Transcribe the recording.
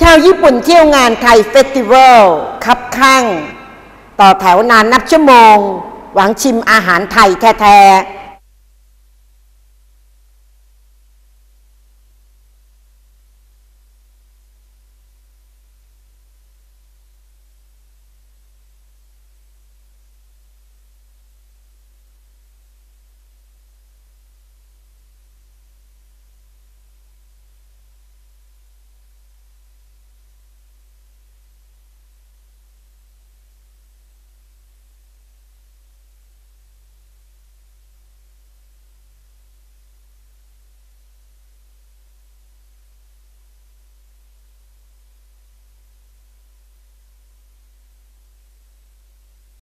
ชาวญี่ปุ่นเที่ยวงานไทยเฟสติวัลคับข้าง ต่อแถวนานนับชั่วโมง หวังชิมอาหารไทยแท้ๆ